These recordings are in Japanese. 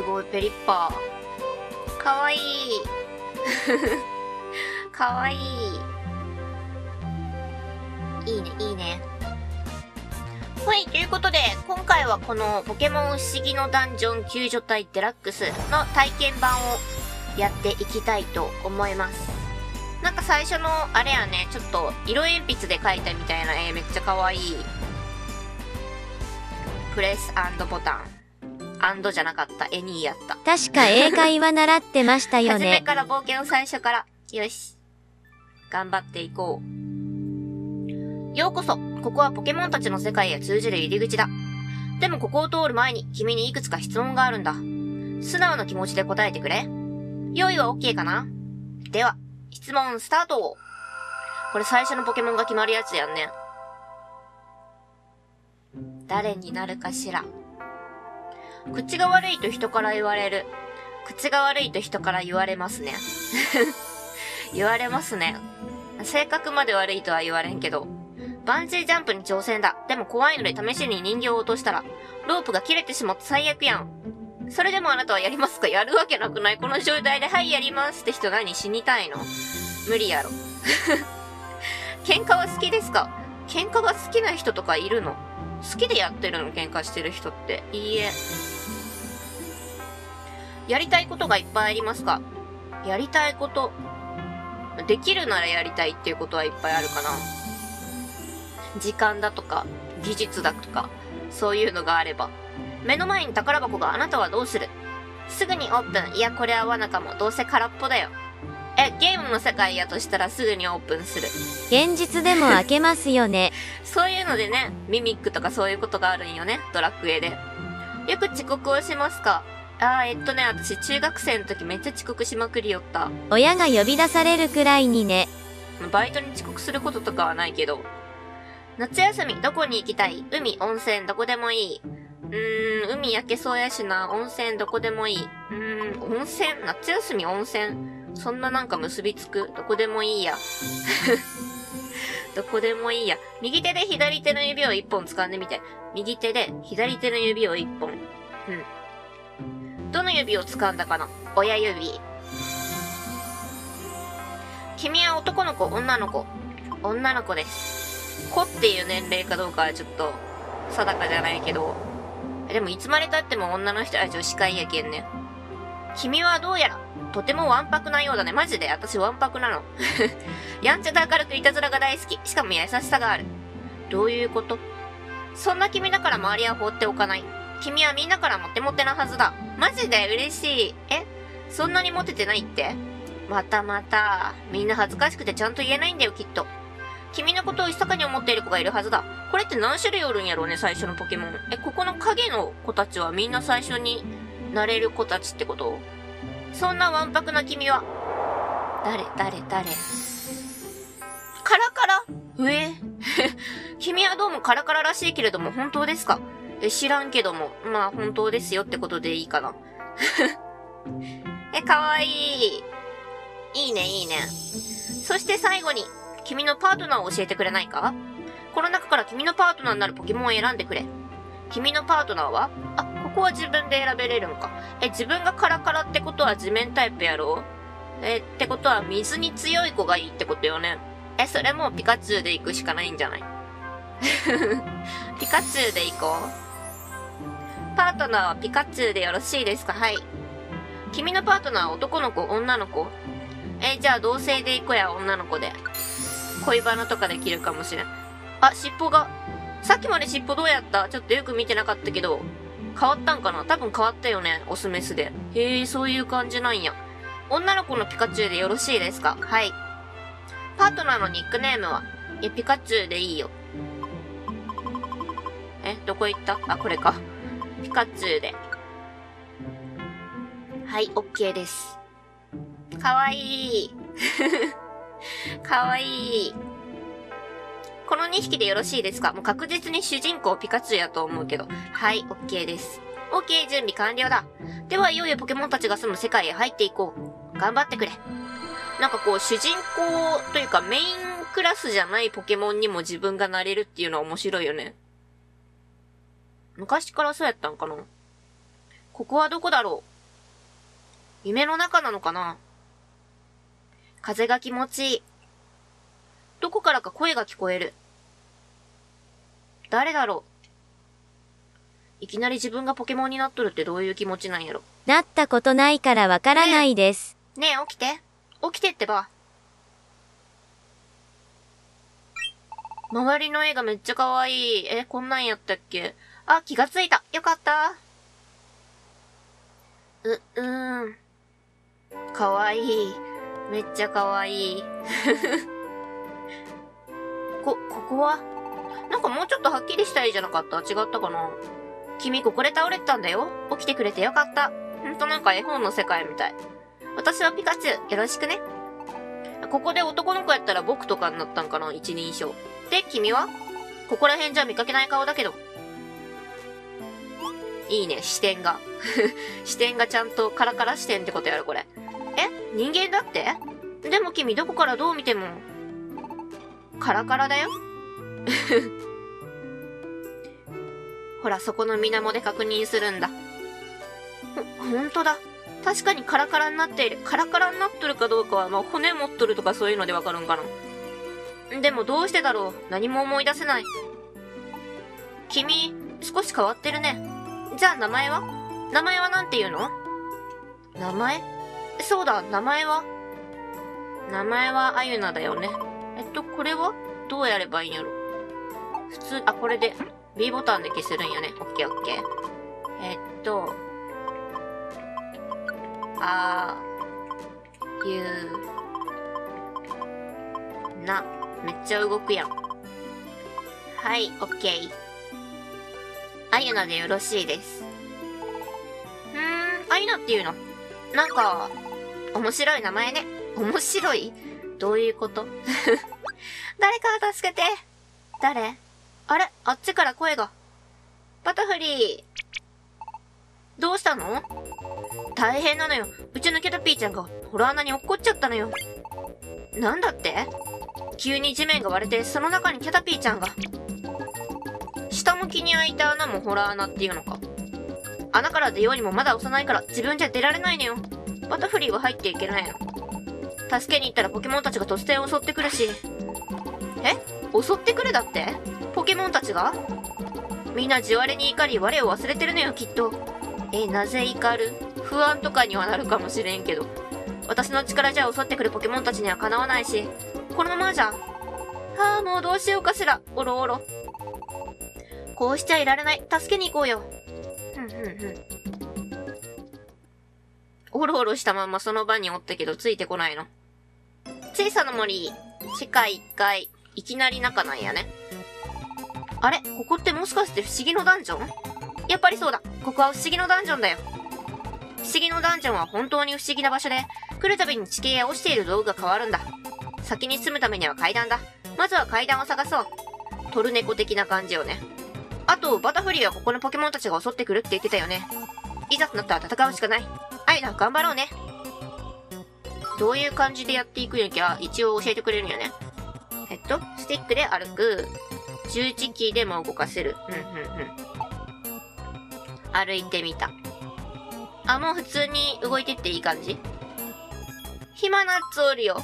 すごい、ペリッパー。かわいい。かわいい。いいね、いいね。はい、ということで、今回はこのポケモン不思議のダンジョン救助隊デラックスの体験版をやっていきたいと思います。なんか最初の、あれやね、ちょっと色鉛筆で描いたみたいな絵めっちゃ可愛い。プレスボタン。アンドじゃなかった、絵にやった。確か英会話習ってましたよ初めね。から冒険を最初から。よし。頑張っていこう。ようこそ。ここはポケモンたちの世界へ通じる入り口だ。でもここを通る前に君にいくつか質問があるんだ。素直な気持ちで答えてくれ。用意は OK かなでは、質問スタートこれ最初のポケモンが決まるやつやんね。誰になるかしら。口が悪いと人から言われる。口が悪いと人から言われますね。言われますね。性格まで悪いとは言われんけど。バンジージャンプに挑戦だ。でも怖いので試しに人形を落としたら、ロープが切れてしまって最悪やん。それでもあなたはやりますか？やるわけなくない？この状態で、はい、やりますって人何？死にたいの？無理やろ。喧嘩は好きですか？喧嘩が好きな人とかいるの？好きでやってるの？喧嘩してる人って。いいえ。やりたいことがいっぱいありますか？やりたいこと。できるならやりたいっていうことはいっぱいあるかな。時間だとか、技術だとか、そういうのがあれば。目の前に宝箱があなたはどうする？すぐにオープン。いや、これは罠かも。どうせ空っぽだよ。え、ゲームの世界やとしたらすぐにオープンする。現実でも開けますよね。そういうのでね、ミミックとかそういうことがあるんよね、ドラクエで。よく遅刻をしますか？あー、えっとね、私中学生の時めっちゃ遅刻しまくりよった。親が呼び出されるくらいにね。バイトに遅刻することとかはないけど。夏休み、どこに行きたい？海、温泉、どこでもいい。うーん、海焼けそうやしな。温泉、どこでもいい。うーん、温泉？夏休み、温泉？そんななんか結びつく？どこでもいいや。どこでもいいや。右手で左手の指を一本掴んでみて。右手で左手の指を一本。うん。どの指を掴んだかな親指。君は男の子、女の子。女の子です。子っていう年齢かどうかはちょっと定かじゃないけど。でもいつまで経っても女の人は女子会やけんね。君はどうやら、とてもわんぱくなようだね。マジで私わんぱくなの。やんちゃで明るくいたずらが大好き。しかも優しさがある。どういうこと？そんな君だから周りは放っておかない。君はみんなからモテモテなはずだ。マジで嬉しい。え？そんなにモテてないって？またまた。みんな恥ずかしくてちゃんと言えないんだよ、きっと。君のことを密かに思っている子がいるはずだ。これって何種類おるんやろうね、最初のポケモン。え、ここの影の子たちはみんな最初になれる子たちってこと？そんなわんぱくな君は、誰、誰、誰？カラカラ？え？君はどうもカラカラらしいけれども本当ですか？え、知らんけども。まあ本当ですよってことでいいかな。え、かわいい。いいね、いいね。そして最後に、君のパートナーを教えてくれないか？この中から君のパートナーになるポケモンを選んでくれ。君のパートナーは？あ、ここは自分で選べれるんか。え、自分がカラカラってことは地面タイプやろ？え、ってことは水に強い子がいいってことよね。え、それもピカチュウで行くしかないんじゃない？ピカチュウで行こう。パートナーはピカチュウでよろしいですか？はい。君のパートナーは男の子、女の子え、じゃあ同性で行こうや、女の子で。恋バナとかできるかもしれん。あ、尻尾が。さっきまで尻尾どうやった？ちょっとよく見てなかったけど。変わったんかな？多分変わったよね。オスメスで。へえ、そういう感じなんや。女の子のピカチュウでよろしいですか？はい。パートナーのニックネームは？え、ピカチュウでいいよ。え、どこ行った？あ、これか。ピカチュウで。はい、オッケーです。かわいい。かわいい。この2匹でよろしいですか？もう確実に主人公ピカチュウやと思うけど。はい、オッケーです。オッケー、準備完了だ。では、いよいよポケモンたちが住む世界へ入っていこう。頑張ってくれ。なんかこう、主人公というかメインクラスじゃないポケモンにも自分がなれるっていうのは面白いよね。昔からそうやったんかなここはどこだろう夢の中なのかな風が気持ちいい。どこからか声が聞こえる。誰だろういきなり自分がポケモンになっとるってどういう気持ちなんやろなったことないからわからないです。ねえ、起きて。起きてってば。周りの絵がめっちゃ可愛い。え、こんなんやったっけあ、気がついた。よかった。う、うーん。可愛いい。めっちゃ可愛い。こ、ここは？なんかもうちょっとはっきりしたいじゃなかった？違ったかな？君ここで倒れてたんだよ。起きてくれてよかった。ほんとなんか絵本の世界みたい。私はピカチュウ、よろしくね。ここで男の子やったら僕とかになったんかな？一人称。で、君は？ここら辺じゃ見かけない顔だけど。いいね、視点が。視点がちゃんとカラカラ視点ってことやろ、これ。え？人間だって？でも君どこからどう見ても、カラカラだよ。ほら、そこの水面で確認するんだ。ほ、ほんとだ。確かにカラカラになっている。カラカラになっとるかどうかは、まあ、骨持っとるとかそういうのでわかるんかな。でもどうしてだろう何も思い出せない。君、少し変わってるね。じゃあ名前は？名前はなんて言うの？名前？そうだ、名前は？名前はあゆなだよね。えっと、これは？どうやればいいんやろ？普通、あ、これで B ボタンで消せるんやね。オッケーオッケー。えっと、あゆな。めっちゃ動くやん。はい、オッケー。あゆなでよろしいです。うーん、あゆなっていうの？なんか、面白い名前ね。面白い？どういうこと？誰か助けて。誰？あれ？あっちから声が。バタフリー。どうしたの？大変なのよ。うちのキャタピーちゃんがホラー穴に落っこっちゃったのよ。なんだって？急に地面が割れて、その中にキャタピーちゃんが。下向きに開いた穴もホラー穴っていうのか。穴から出ようにもまだ幼いから自分じゃ出られないのよ。バタフリーは入っていけないの。助けに行ったらポケモンたちが突然襲ってくるし。え？襲ってくるだって？ポケモンたちが？みんな地割れに怒り我を忘れてるのよきっと。え、なぜ怒る？不安とかにはなるかもしれんけど。私の力じゃ襲ってくるポケモンたちにはかなわないし、このままじゃ。はあ、もうどうしようかしら。おろおろ。こうしちゃいられない。助けに行こうよ。ふんふんふん。おろおろしたままその場におったけどついてこないの。小さな森、地下1階、いきなり中なんやね。あれ？ここってもしかして不思議のダンジョン？やっぱりそうだ。ここは不思議のダンジョンだよ。不思議のダンジョンは本当に不思議な場所で、来るたびに地形や落ちている道具が変わるんだ。先に進むためには階段だ。まずは階段を探そう。トルネコ的な感じよね。あと、バタフリーはここのポケモンたちが襲ってくるって言ってたよね。いざとなったら戦うしかない。あいな、頑張ろうね。どういう感じでやっていくんやきゃ、一応教えてくれるんやね。えっと、スティックで歩く。十字キーでも動かせる。うん、うん、うん。歩いてみた。あ、もう普通に動いてっていい感じ？暇なッツおるよ。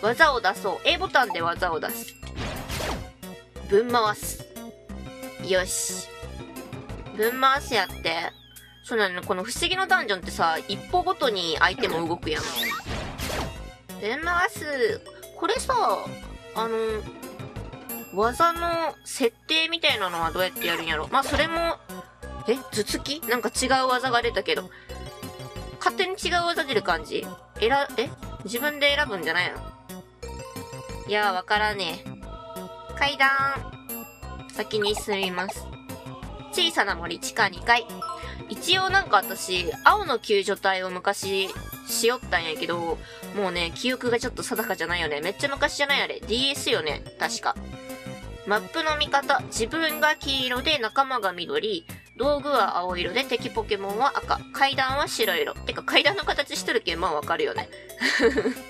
技を出そう。A ボタンで技を出す。ぶん回す。よし。ぶん回すやって。そうなの、この不思議のダンジョンってさ、一歩ごとに相手も動くやん。ぶん回す。これさ、あの、技の設定みたいなのはどうやってやるんやろまあ、それも、え頭突き？なんか違う技が出たけど。勝手に違う技出る感じ選、え？自分で選ぶんじゃないの？いや、わからねえ。階段。先に進みます。小さな森地下2階。一応なんか私、青の救助隊を昔しよったんやけど、もうね、記憶がちょっと定かじゃないよね。めっちゃ昔じゃないあれ。DS よね。確か。マップの見方。自分が黄色で仲間が緑。道具は青色で敵ポケモンは赤。階段は白色。てか階段の形しとるけんまあわかるよね。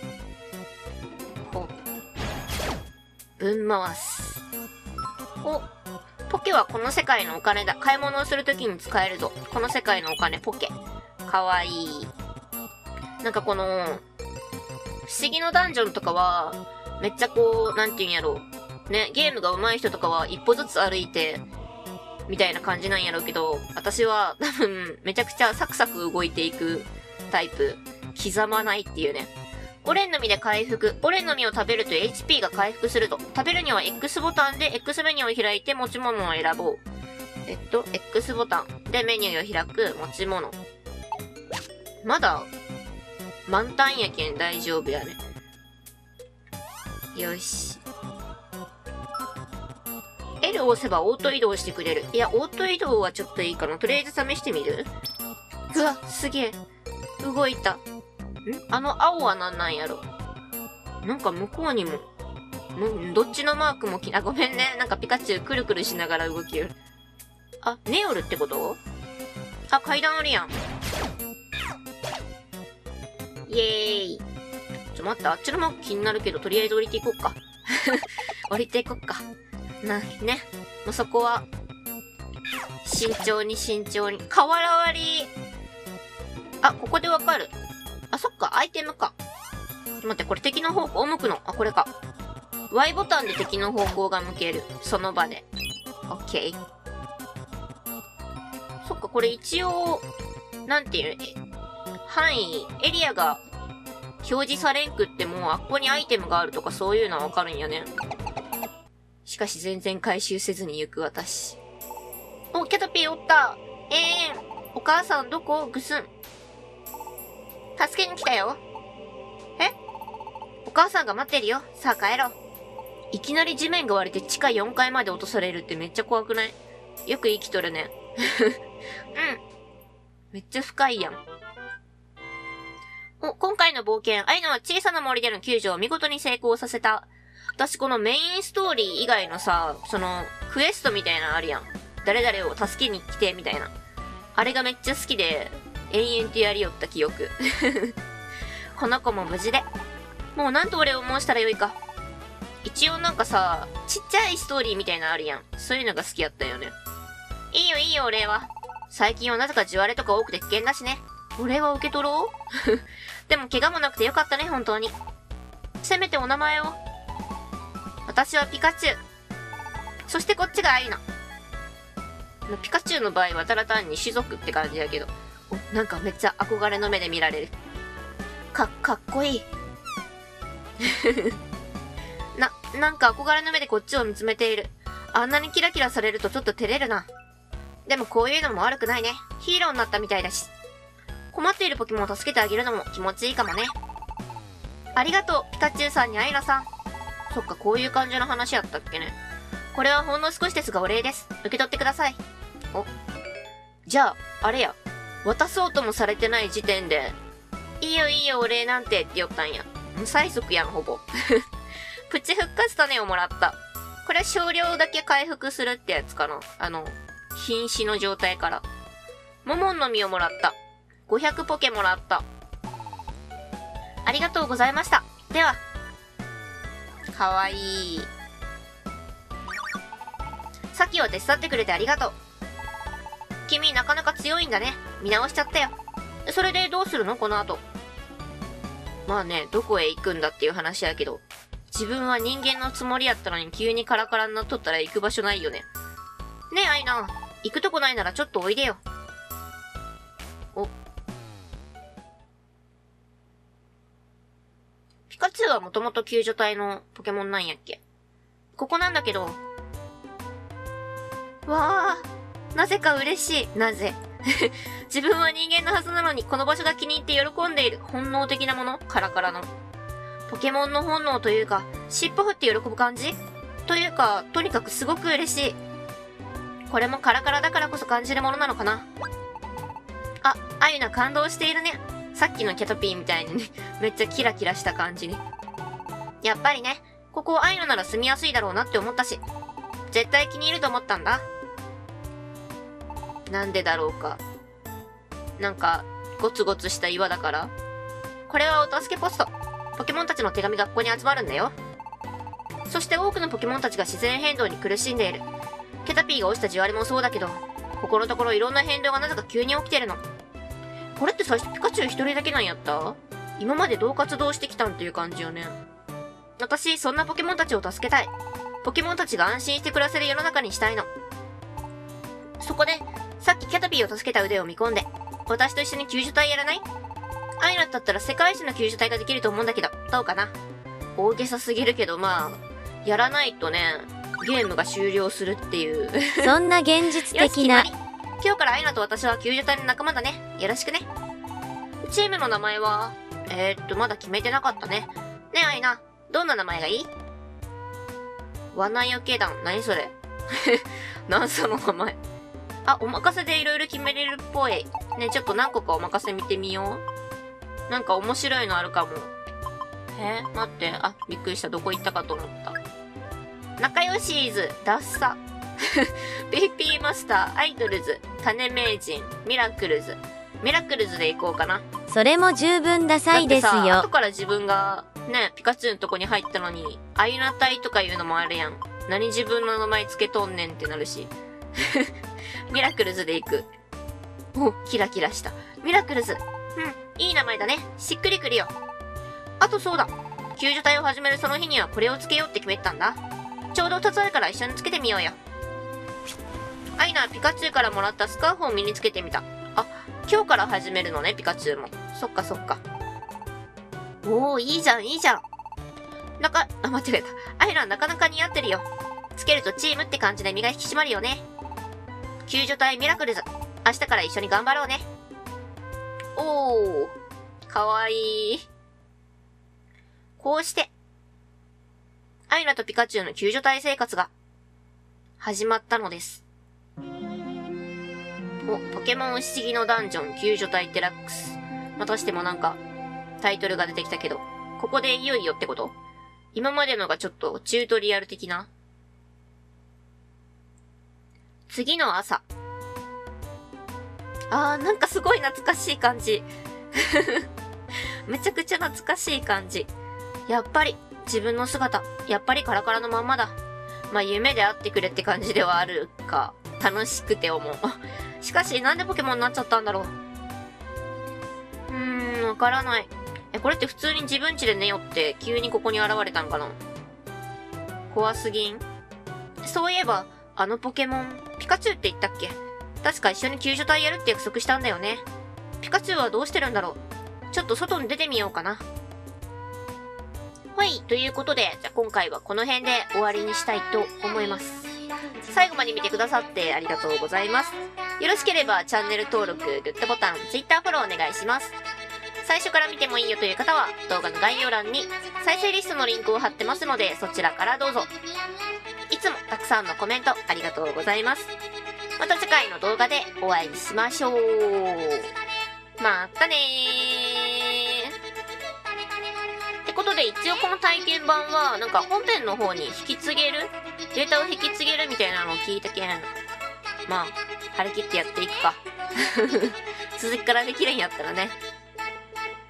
ほぶん回す。お、ポケはこの世界のお金だ。買い物をするときに使えるぞ。この世界のお金、ポケ。かわいい。なんかこの、不思議のダンジョンとかは、めっちゃこう、なんていうんやろう。ね、ゲームが上手い人とかは一歩ずつ歩いて、みたいな感じなんやろうけど、私は多分めちゃくちゃサクサク動いていくタイプ。刻まないっていうね。オレンの実で回復。オレンの実を食べると HP が回復すると。食べるには X ボタンで X メニューを開いて持ち物を選ぼう。えっと、X ボタンでメニューを開く持ち物。まだ、満タンやけん大丈夫やね。よし。L を押せばオート移動してくれる。いや、オート移動はちょっといいかな。とりあえず試してみる？うわ、すげえ。動いた。ん？あの青は何なんやろ？なんか向こうにも、どっちのマークもき、あ、ごめんね。なんかピカチュウくるくるしながら動きる。あ、ネオルってこと？あ、階段あるやん。イエーイ。ちょっと、待って、あっちのマーク気になるけど、とりあえず降りていこっか。降りていこっか。な、ね。もうそこは、慎重に慎重に。瓦割り。あ、ここでわかる。あ、そっか、アイテムか。待って、これ敵の方向向くの？あ、これか。Y ボタンで敵の方向が向ける。その場で。オッケー。そっか、これ一応、なんていう、範囲、エリアが表示されんくってもう、あっこにアイテムがあるとかそういうのはわかるんやね。しかし全然回収せずに行く私。お、キャタピーおったええー、お母さんどこ？ぐすん。助けに来たよ。え？お母さんが待ってるよ。さあ帰ろう。いきなり地面が割れて地下4階まで落とされるってめっちゃ怖くない？よく生きとるね。うん。めっちゃ深いやん。お、今回の冒険、アイナは小さな森での救助を見事に成功させた。私このメインストーリー以外のさ、その、クエストみたいなのあるやん。誰々を助けに来て、みたいな。あれがめっちゃ好きで、延々とやりよった記憶。この子も無事で。もうなんと俺を申したらよいか。一応なんかさ、ちっちゃいストーリーみたいなのあるやん。そういうのが好きやったよね。いいよいいよ、お礼は。最近はなぜか地割れとか多くて危険だしね。お礼は受け取ろう でも怪我もなくてよかったね、本当に。せめてお名前を。私はピカチュウ。そしてこっちがアイナ。ピカチュウの場合はただ単に種族って感じやけど。なんかめっちゃ憧れの目で見られる。か、かっこいい。な、なんか憧れの目でこっちを見つめている。あんなにキラキラされるとちょっと照れるな。でもこういうのも悪くないね。ヒーローになったみたいだし。困っているポケモンを助けてあげるのも気持ちいいかもね。ありがとう、ピカチュウさんにアイナさん。そっか、こういう感じの話やったっけね。これはほんの少しですがお礼です。受け取ってください。お。じゃあ、あれや。渡そうともされてない時点で、いいよいいよお礼なんてって言ったんや。無催促やん、ほぼ。プチ復活種をもらった。これは少量だけ回復するってやつかな。あの、瀕死の状態から。モモンの実をもらった。500ポケもらった。ありがとうございました。では。かわいい。さっきは手伝ってくれてありがとう。君なかなか強いんだね。見直しちゃったよ。それでどうするの？この後。まあね、どこへ行くんだっていう話やけど。自分は人間のつもりやったのに急にカラカラになっとったら行く場所ないよね。ねえ、アイナ。行くとこないならちょっとおいでよ。お。ピカチュウはもともと救助隊のポケモンなんやっけ？ここなんだけど。わあ、なぜか嬉しい。なぜ？自分は人間のはずなのに、この場所が気に入って喜んでいる。本能的なもの？カラカラの。ポケモンの本能というか、尻尾振って喜ぶ感じ？というか、とにかくすごく嬉しい。これもカラカラだからこそ感じるものなのかな？あ、あゆな感動しているね。さっきのキャトピーみたいにね、めっちゃキラキラした感じに。やっぱりね、ここあゆなら住みやすいだろうなって思ったし、絶対気に入ると思ったんだ。なんでだろうか。なんか、ゴツゴツした岩だからこれはお助けポスト。ポケモンたちの手紙がここに集まるんだよ。そして多くのポケモンたちが自然変動に苦しんでいる。ケタピーが落ちた地割れもそうだけど、ここのところいろんな変動がなぜか急に起きてるの。これって最初ピカチュウ一人だけなんやった？今までどう活動してきたんっていう感じよね。私、そんなポケモンたちを助けたい。ポケモンたちが安心して暮らせる世の中にしたいの。そこで、さっきキャタピーを助けた腕を見込んで、私と一緒に救助隊やらない？アイラだったら世界一の救助隊ができると思うんだけど、どうかな？大げさすぎるけど、まあ、やらないとね、ゲームが終了するっていう。そんな現実的な。今日からアイナと私は救助隊の仲間だね。よろしくね。チームの名前は、えー、っと、まだ決めてなかったね。ねえ、アイナ、どんな名前がいい？罠よけ団。何それ？何その名前？あ、お任せでいろいろ決めれるっぽい。ねちょっと何個かお任せ見てみよう。なんか面白いのあるかも。えー待って。あ、びっくりした。どこ行ったかと思った。仲良しーず、ダッサ。ベイピーマスター、アイドルズ、種名人、ミラクルズ。ミラクルズで行こうかな。それも十分ダサいですよ後。から自分が、ね、ピカチュウのとこに入ったのに、アイナ隊とかいうのもあるやん。何自分の名前つけとんねんってなるし。ミラクルズで行く。お、キラキラした。ミラクルズ。うん、いい名前だね。しっくりくるよ。あとそうだ。救助隊を始めるその日にはこれをつけようって決めたんだ。ちょうど2つあるから一緒につけてみようよ。アイナはピカチュウからもらったスカーフを身につけてみた。あ、今日から始めるのね、ピカチュウも。そっかそっか。おー、いいじゃん、いいじゃん。なか、あ、間違えた。アイラなかなか似合ってるよ。つけるとチームって感じで身が引き締まるよね。救助隊ミラクルズ。明日から一緒に頑張ろうね。おー、かわいい。こうして、アイラとピカチュウの救助隊生活が始まったのです。お、ポケモン不思議のダンジョン救助隊デラックス。またしてもなんか、タイトルが出てきたけど、ここでいよいよってこと？今までのがちょっとチュートリアル的な？次の朝。あー、なんかすごい懐かしい感じ。めちゃくちゃ懐かしい感じ。やっぱり、自分の姿、やっぱりカラカラのまんまだ。まあ、夢であってくれって感じではあるか。楽しくて思う。しかし、なんでポケモンになっちゃったんだろう。うーん、わからない。え、これって普通に自分家で寝よって、急にここに現れたんかな怖すぎん？そういえば、あのポケモン、カチュウって言ったっけ？確か一緒に救助隊やるって約束したんだよね。ピカチュウはどうしてるんだろう？ちょっと外に出てみようかな。はい、ということで、じゃあ今回はこの辺で終わりにしたいと思います。最後まで見てくださってありがとうございます。よろしければチャンネル登録、グッドボタン、Twitter フォローお願いします。最初から見てもいいよという方は動画の概要欄に再生リストのリンクを貼ってますのでそちらからどうぞ。いつもたくさんのコメントありがとうございます。また次回の動画でお会いしましょう。またねー。ってことで一応この体験版はなんか本編の方に引き継げる？データを引き継げるみたいなのを聞いたけん。まあ、張り切ってやっていくか。続きからできるんやったらね。